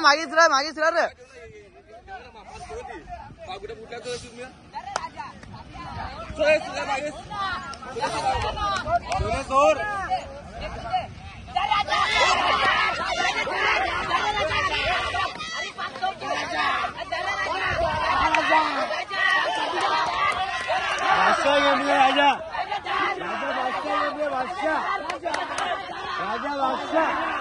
मागितलं मागितलं रे ज़ोर बादशाह घेतले राजा राजा बादशाह घेतले बादशाह राजा बादशाह